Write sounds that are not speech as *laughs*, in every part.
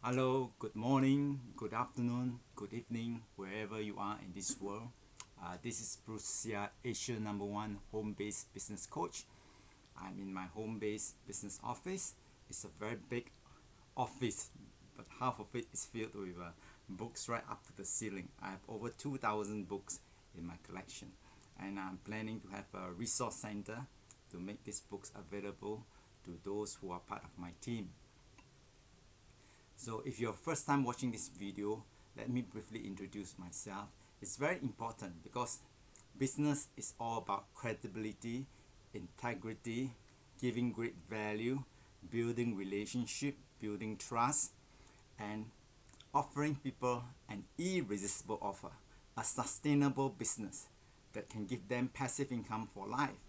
Hello, good morning, good afternoon, good evening, wherever you are in this world. Uh, this is Bruce Seah, Asia number one home based business coach. I'm in my home based business office. It's a very big office, but half of it is filled with uh, books right up to the ceiling. I have over 2,000 books in my collection, and I'm planning to have a resource center to make these books available to those who are part of my team. So if you're first time watching this video, let me briefly introduce myself. It's very important because business is all about credibility, integrity, giving great value, building relationship, building trust, and offering people an irresistible offer, a sustainable business that can give them passive income for life.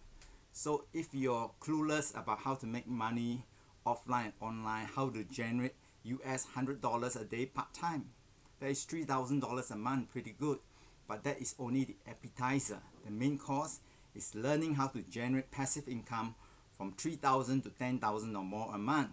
So if you're clueless about how to make money offline and online, how to generate US $100 a day part-time. That is $3,000 a month, pretty good. But that is only the appetizer. The main course is learning how to generate passive income from 3,000 to 10,000 or more a month.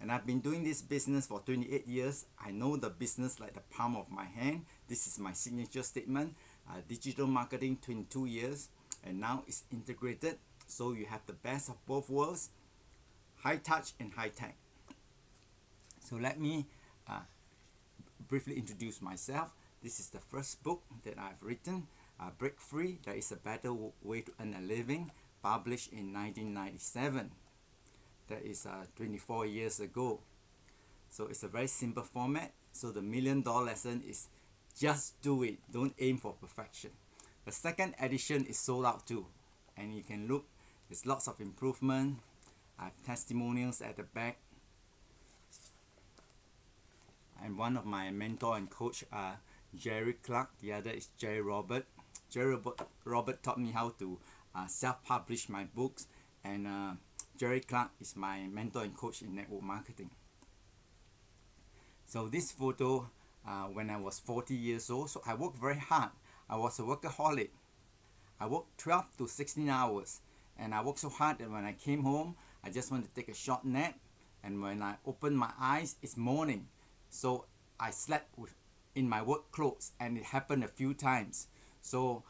And I've been doing this business for 28 years. I know the business like the palm of my hand. This is my signature statement. Uh, digital marketing 22 years and now it's integrated so you have the best of both worlds high touch and high tech so let me uh, briefly introduce myself. This is the first book that I've written, uh, Break Free, There is a Better Way to Earn a Living, published in 1997. That is uh, 24 years ago. So it's a very simple format. So the million dollar lesson is just do it. Don't aim for perfection. The second edition is sold out too. And you can look, there's lots of improvement. I have testimonials at the back and one of my mentor and coach are Jerry Clark the other is Jerry Robert. Jerry Robert, taught me how to uh, self-publish my books and uh, Jerry Clark is my mentor and coach in network marketing. So this photo uh, when I was 40 years old so I worked very hard. I was a workaholic. I worked 12 to 16 hours and I worked so hard that when I came home I just want to take a short nap. And when I open my eyes it's morning so I slept with in my work clothes and it happened a few times. So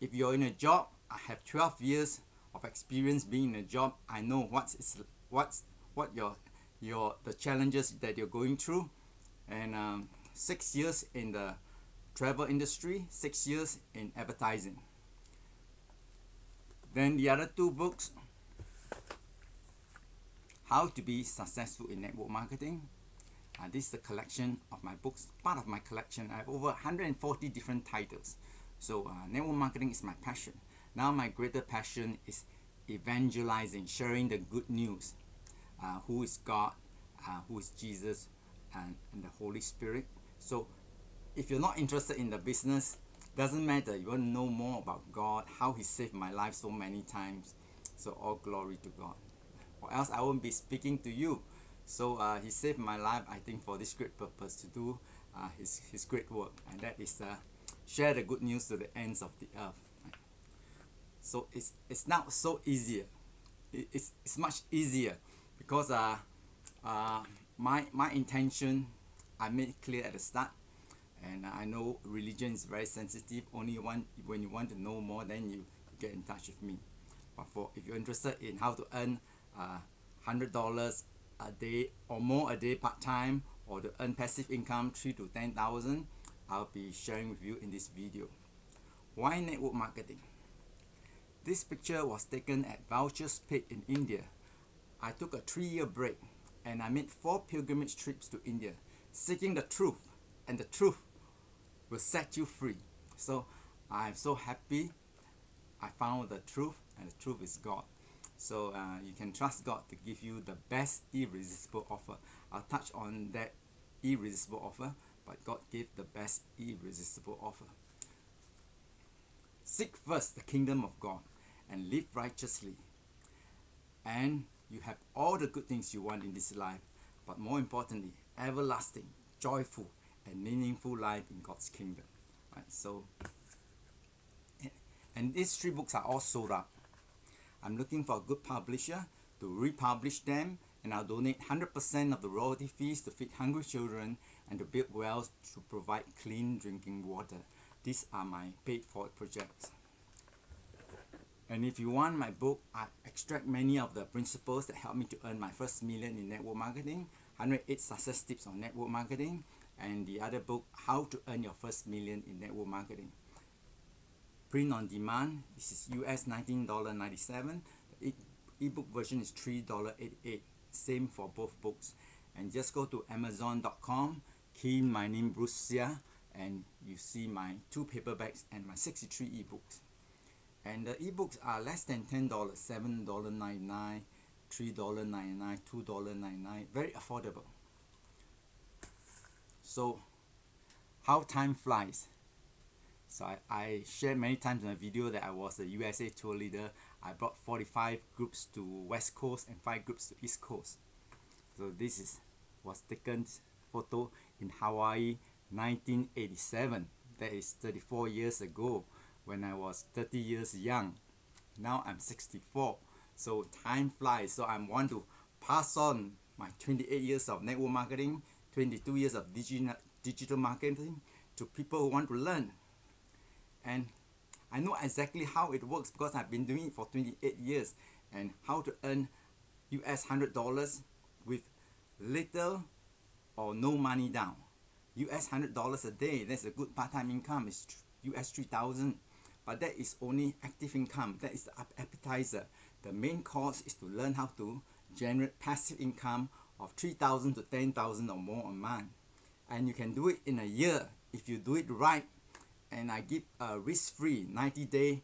if you're in a job I have 12 years of experience being in a job. I know what's what's what your your the challenges that you're going through. And um, six years in the travel industry six years in advertising. Then the other two books how to be successful in network marketing uh, this is a collection of my books, part of my collection. I have over 140 different titles. So uh, network marketing is my passion. Now my greater passion is evangelizing, sharing the good news. Uh, who is God, uh, who is Jesus, and, and the Holy Spirit. So if you're not interested in the business, doesn't matter. You want to know more about God, how He saved my life so many times. So all glory to God. Or else I won't be speaking to you. So uh, he saved my life, I think, for this great purpose to do uh, his, his great work, and that is uh, share the good news to the ends of the earth. So it's, it's now so easier. It, it's, it's much easier because uh, uh, my, my intention, I made clear at the start, and I know religion is very sensitive. Only one, when you want to know more, then you get in touch with me. But for if you're interested in how to earn uh, hundred dollars a day or more a day part-time or to earn passive income 3 to 10,000 I'll be sharing with you in this video. Why network marketing? This picture was taken at Vulture's Peak in India. I took a three-year break and I made four pilgrimage trips to India seeking the truth and the truth will set you free. So I'm so happy I found the truth and the truth is God. So uh, you can trust God to give you the best irresistible offer. I'll touch on that irresistible offer, but God gave the best irresistible offer. Seek first the kingdom of God and live righteously. And you have all the good things you want in this life, but more importantly, everlasting, joyful, and meaningful life in God's kingdom. Right? So, and these three books are all sold out. I'm looking for a good publisher to republish them and I'll donate 100% of the royalty fees to feed hungry children and to build wells to provide clean drinking water. These are my paid for projects. And if you want my book, I extract many of the principles that helped me to earn my first million in network marketing, 108 success tips on network marketing, and the other book, How to Earn Your First Million in Network Marketing. Print on demand, this is US $19.97. The ebook version is $3.88. Same for both books. And just go to Amazon.com, key my name Bruce Seah, and you see my two paperbacks and my 63 ebooks and the ebooks are less than ten dollars seven dollar ninety nine three dollar ninety nine two dollar ninety nine very affordable so how time flies so I, I shared many times in a video that I was a USA tour leader I brought 45 groups to west coast and 5 groups to east coast so this is was taken photo in Hawaii 1987 that is 34 years ago when I was 30 years young. Now I'm 64. So time flies. So I want to pass on my 28 years of network marketing, 22 years of digital digital marketing to people who want to learn. And I know exactly how it works because I've been doing it for 28 years. And how to earn US $100 with little or no money down. US $100 a day, that's a good part-time income, it's US 3000 but that is only active income that is the appetizer. The main course is to learn how to generate passive income of 3000 to 10000 or more a month. And you can do it in a year. If you do it right and i give a risk-free 90 day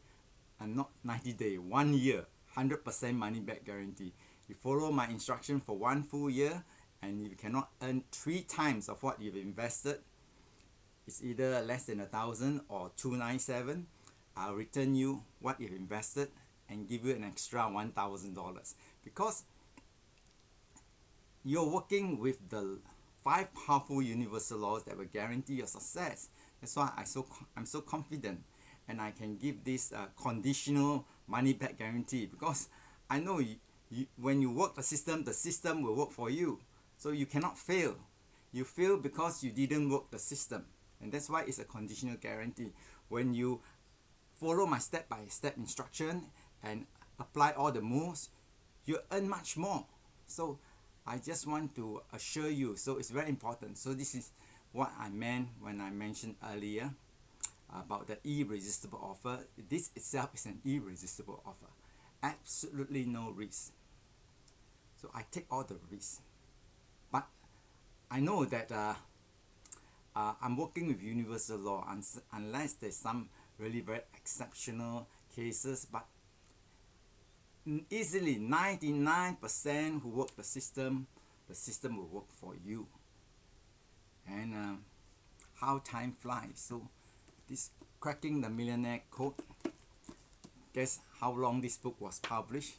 and not 90 day one year 100% money back guarantee. You follow my instruction for one full year and you cannot earn three times of what you've invested. It's either less than a thousand or 297 I'll return you what you've invested and give you an extra $1,000 because you're working with the five powerful universal laws that will guarantee your success. That's why I so I'm so confident and I can give this uh, conditional money back guarantee because I know you, you, when you work the system, the system will work for you. So you cannot fail. You fail because you didn't work the system. And that's why it's a conditional guarantee. When you follow my step-by-step instruction and apply all the moves you earn much more so I just want to assure you so it's very important so this is what I meant when I mentioned earlier about the irresistible offer. This itself is an irresistible offer. Absolutely no risk. So I take all the risk. but I know that uh, uh, I'm working with universal law unless there's some really very exceptional cases but easily 99% who work the system the system will work for you and uh, how time flies. So this cracking the millionaire code guess how long this book was published?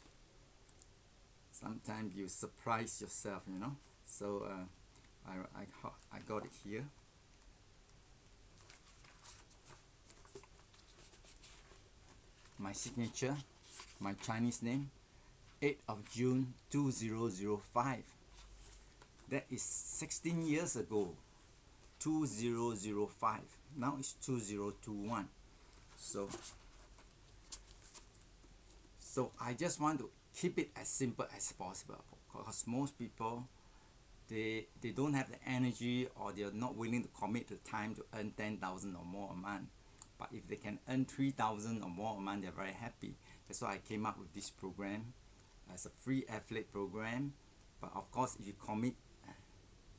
Sometimes you surprise yourself you know? So uh, I, I, I got it here. My signature, my Chinese name, 8th of June 2005. That is 16 years ago, 2005. Now it's 2021. So, so I just want to keep it as simple as possible because most people they they don't have the energy or they're not willing to commit the time to earn 10,000 or more a month but if they can earn 3000 or more a month they're very happy that's why I came up with this program as a free affiliate program but of course if you commit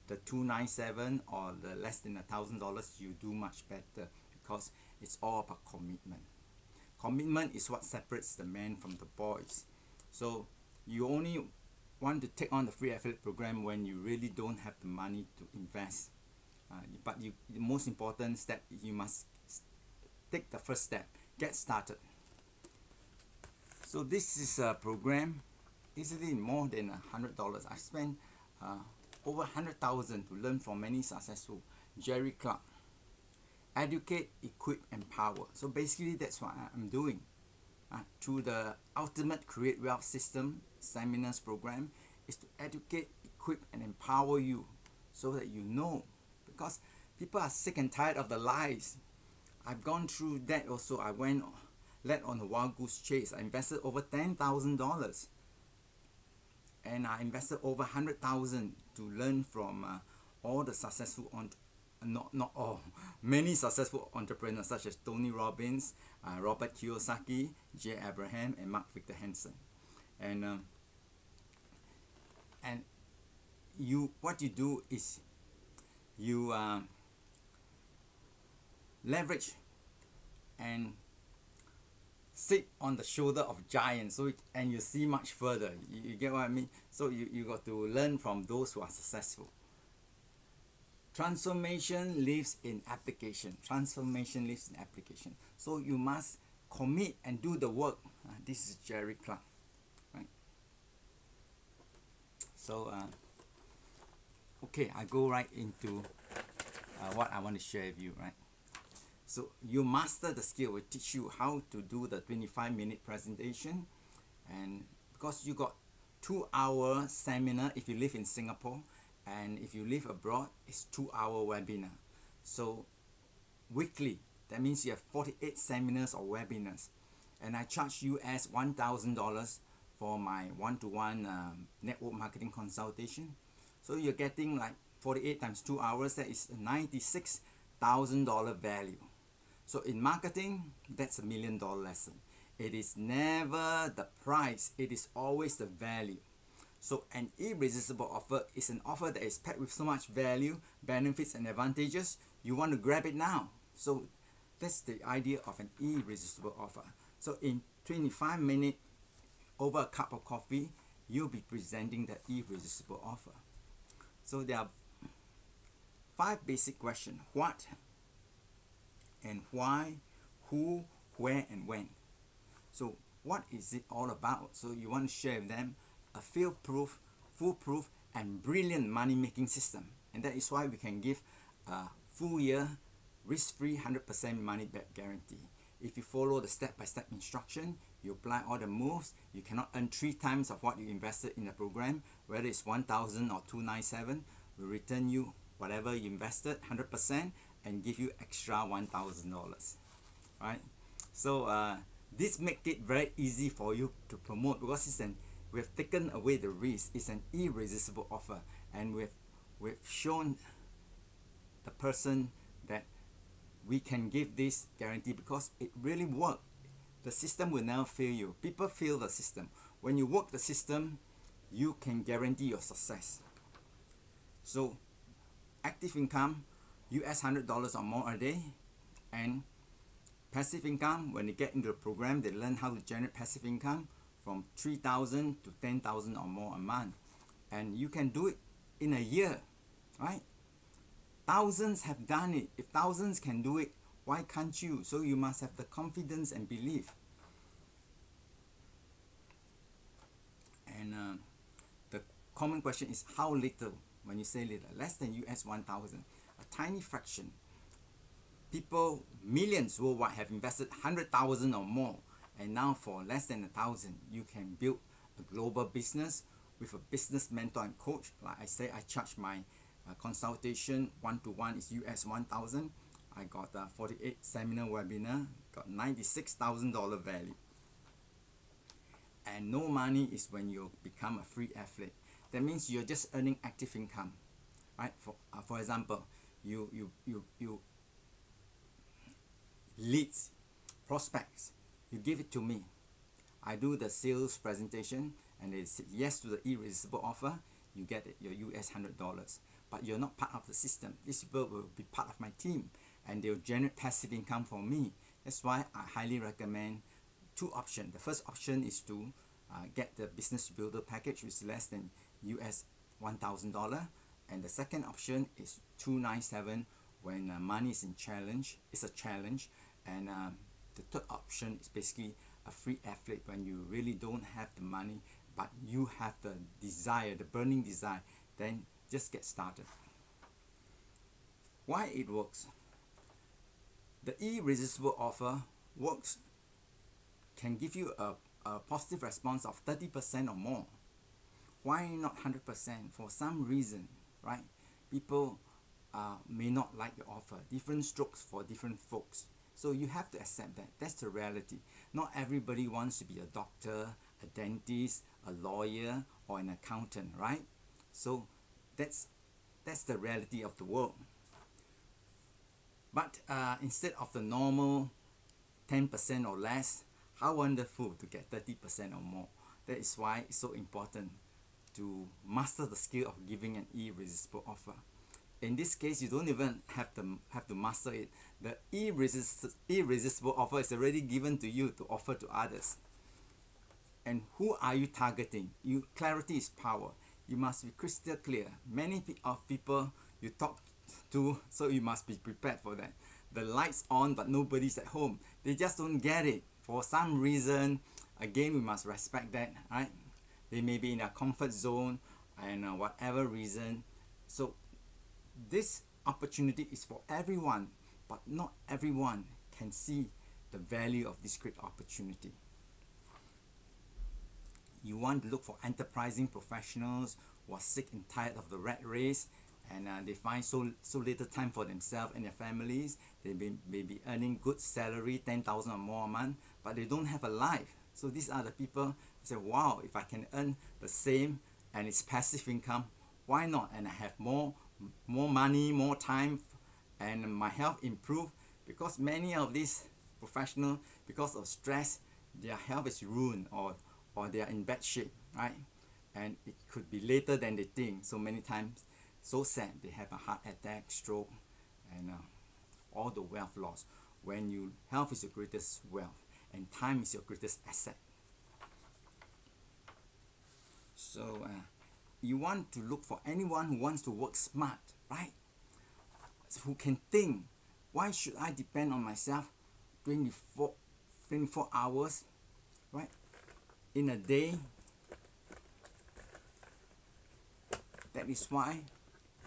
the 297 or the less than a thousand dollars you do much better because it's all about commitment. Commitment is what separates the men from the boys. So you only want to take on the free affiliate program when you really don't have the money to invest. Uh, but you the most important step you must take the first step get started. So this is a program easily more than a hundred dollars. I spent uh, over hundred thousand to learn from many successful Jerry Clark educate equip empower so basically that's what I'm doing uh, through the ultimate create wealth system seminars program is to educate, equip, and empower you so that you know. Because people are sick and tired of the lies. I've gone through that also. I went led on a wild goose chase. I invested over ten thousand dollars, and I invested over hundred thousand to learn from uh, all the successful on not not all *laughs* many successful entrepreneurs such as Tony Robbins, uh, Robert Kiyosaki, Jay Abraham, and Mark Victor Hansen, and um, and you what you do is you uh, leverage and sit on the shoulder of giants so and you see much further. You, you get what I mean? So you, you got to learn from those who are successful. Transformation lives in application. Transformation lives in application. So you must commit and do the work. Uh, this is Jerry Clark right? So uh, okay I go right into uh, what I want to share with you right so you master the skill. We teach you how to do the 25 minute presentation. And because you got two hour seminar if you live in Singapore and if you live abroad, it's two hour webinar. So weekly, that means you have 48 seminars or webinars. And I charge US $1,000 for my one-to-one um, network marketing consultation. So you're getting like 48 times two hours, that is $96,000 value. So in marketing, that's a million dollar lesson. It is never the price, it is always the value. So an irresistible offer is an offer that is packed with so much value, benefits and advantages, you want to grab it now. So that's the idea of an irresistible offer. So in 25 minutes over a cup of coffee, you'll be presenting the irresistible offer. So there are five basic questions. What, and why, who, where, and when. So what is it all about? So you want to share with them a field-proof, foolproof, and brilliant money-making system. And that is why we can give a full year risk-free 100% money back guarantee. If you follow the step-by-step -step instruction, you apply all the moves, you cannot earn three times of what you invested in the program, whether it's 1000 or 297, we return you whatever you invested 100% and give you extra $1,000 right? So uh, this make it very easy for you to promote because it's an we have taken away the risk. It's an irresistible offer. And we've we've shown the person that we can give this guarantee because it really worked the system will never fail you. People feel the system. When you work the system you can guarantee your success. So active income US hundred dollars or more a day. And passive income when they get into the program they learn how to generate passive income from 3000 to 10000 or more a month. And you can do it in a year right? Thousands have done it. If thousands can do it why can't you? So you must have the confidence and belief. And uh, the common question is how little? When you say little less than us 1000 a tiny fraction. People, millions worldwide have invested 100,000 or more. And now for less than a thousand you can build a global business with a business mentor and coach. Like I say I charge my uh, consultation one-to-one is US 1000 I got a 48 seminar webinar got $96,000 value. And no money is when you become a free affiliate. That means you're just earning active income right? For, uh, for example you you you you leads prospects. You give it to me. I do the sales presentation and they say yes to the irresistible offer you get it, your US hundred dollars. But you're not part of the system. These people will be part of my team and they'll generate passive income for me. That's why I highly recommend two options. The first option is to uh, get the business builder package which is less than US $1,000 and the second option is 297 when uh, money is in challenge it's a challenge. And uh, the third option is basically a free affiliate when you really don't have the money but you have the desire the burning desire then just get started. Why it works? The irresistible offer works can give you a, a positive response of 30% or more. Why not 100% for some reason right? People uh, may not like your offer. Different strokes for different folks. So you have to accept that. That's the reality. Not everybody wants to be a doctor a dentist a lawyer or an accountant right? So that's that's the reality of the world. But uh, instead of the normal 10% or less how wonderful to get 30% or more. That is why it's so important to master the skill of giving an irresistible offer. In this case you don't even have to have to master it. The irresist- irresistible offer is already given to you to offer to others. And who are you targeting? You clarity is power. You must be crystal clear. Many of people you talk to so you must be prepared for that. The lights on but nobody's at home. They just don't get it. For some reason again we must respect that right they may be in their comfort zone and uh, whatever reason. So this opportunity is for everyone but not everyone can see the value of this great opportunity. You want to look for enterprising professionals who are sick and tired of the rat race and uh, they find so so little time for themselves and their families. They may, may be earning good salary 10,000 or more a month but they don't have a life. So these are the people who say wow if I can earn the same and it's passive income why not? And I have more more money more time and my health improve because many of these professional because of stress their health is ruined or or they are in bad shape right? And it could be later than they think. So many times so sad they have a heart attack stroke and uh, all the wealth loss. When you health is your greatest wealth and time is your greatest asset so uh, you want to look for anyone who wants to work smart right? Who can think why should i depend on myself 24 24 hours right in a day? That is why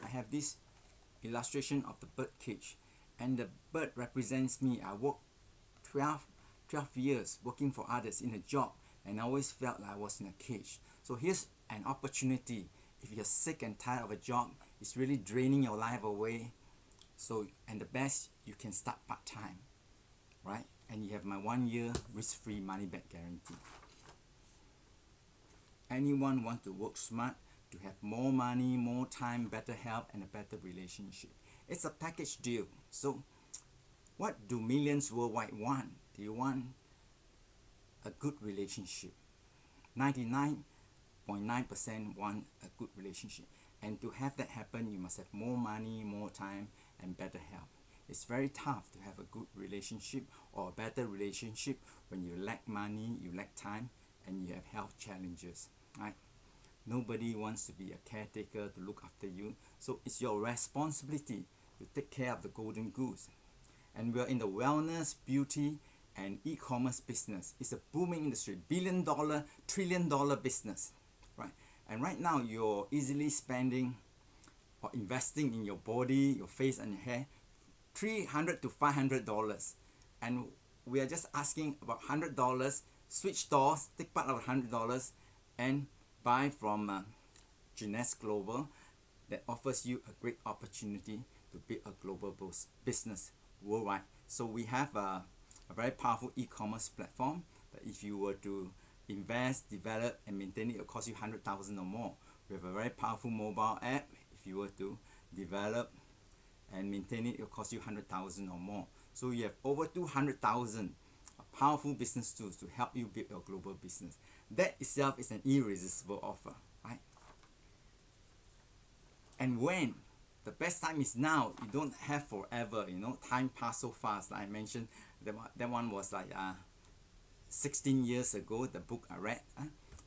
I have this illustration of the bird cage. And the bird represents me. I work 12 12 years working for others in a job and I always felt like I was in a cage. So here's an opportunity. If you're sick and tired of a job it's really draining your life away. So and the best you can start part-time right? And you have my one year risk-free money back guarantee. Anyone want to work smart to have more money more time better health and a better relationship. It's a package deal. So what do millions worldwide want? Do you want a good relationship 99.9% want a good relationship. And to have that happen you must have more money more time and better health. It's very tough to have a good relationship or a better relationship when you lack money you lack time and you have health challenges right? Nobody wants to be a caretaker to look after you. So it's your responsibility to take care of the golden goose. And we're in the wellness beauty and e-commerce business. It's a booming industry. Billion dollar trillion dollar business and right now you're easily spending or investing in your body your face and your hair 300 to 500 dollars and we are just asking about 100 dollars switch stores take part of 100 dollars and buy from uh, Jeunesse Global that offers you a great opportunity to build a global business worldwide. So we have a, a very powerful e-commerce platform that if you were to invest, develop and maintain it, will cost you 100,000 or more. We have a very powerful mobile app. If you were to develop and maintain it, it will cost you 100,000 or more. So you have over 200,000 powerful business tools to help you build your global business. That itself is an irresistible offer, right? And when the best time is now, you don't have forever, you know, time pass so fast. Like I mentioned that one, that one was like uh, 16 years ago, the book I read. Uh,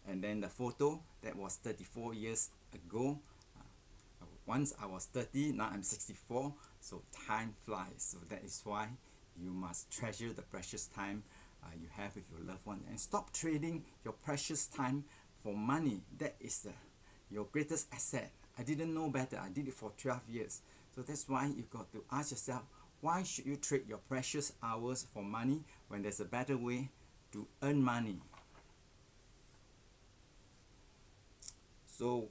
and then the photo, that was 34 years ago. Uh, once I was 30, now I'm 64. So time flies. So that is why you must treasure the precious time uh, you have with your loved one and stop trading your precious time for money that is the, your greatest asset i didn't know better i did it for 12 years so that's why you got to ask yourself why should you trade your precious hours for money when there's a better way to earn money So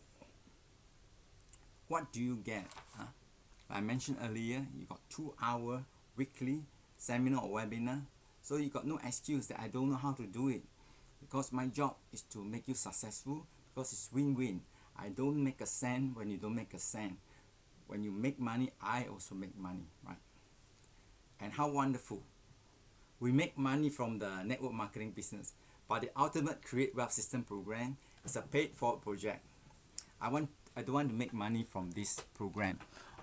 what do you get? Huh? I mentioned earlier, you got two hour weekly seminar or webinar. So you got no excuse that I don't know how to do it. Because my job is to make you successful because it's win-win. I don't make a cent when you don't make a cent. When you make money, I also make money, right? And how wonderful. We make money from the network marketing business, but the ultimate create wealth system program is a paid for project. I want I don't want to make money from this program.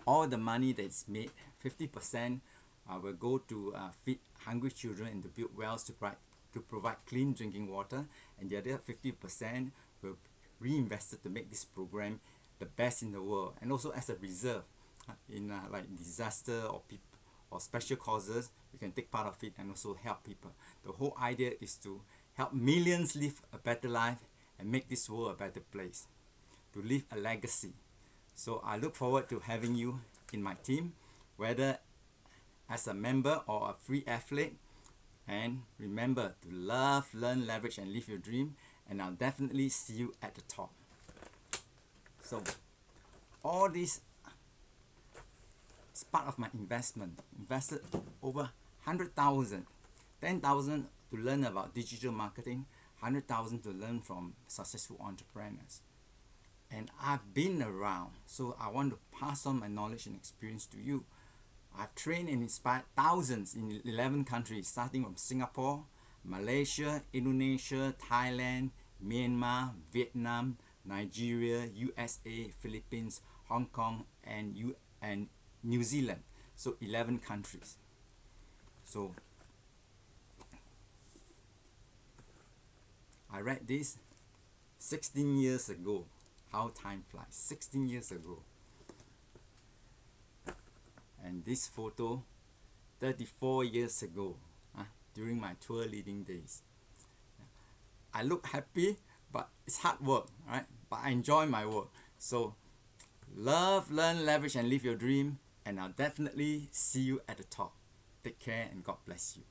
All the money that's made, 50% uh, will go to uh, feed hungry children and to build wells to provide, to provide clean drinking water, and the other 50% will reinvested to make this program the best in the world, and also as a reserve uh, in uh, like disaster or people or special causes, you can take part of it and also help people. The whole idea is to help millions live a better life and make this world a better place, to leave a legacy. So I look forward to having you in my team, whether as a member or a free affiliate. And remember to love, learn, leverage, and live your dream. And I'll definitely see you at the top. So, all this is part of my investment. Invested over 100,000, 10,000 to learn about digital marketing, 100,000 to learn from successful entrepreneurs. And I've been around, so I want to pass on my knowledge and experience to you. I've trained and inspired thousands in 11 countries, starting from Singapore, Malaysia, Indonesia, Thailand, Myanmar, Vietnam, Nigeria, USA, Philippines, Hong Kong, and, U- and New Zealand. So 11 countries. So I read this 16 years ago. How time flies. 16 years ago. And this photo 34 years ago uh, during my tour leading days. I look happy, but it's hard work, right? But I enjoy my work. So love, learn, leverage, and live your dream. And I'll definitely see you at the top. Take care and God bless you.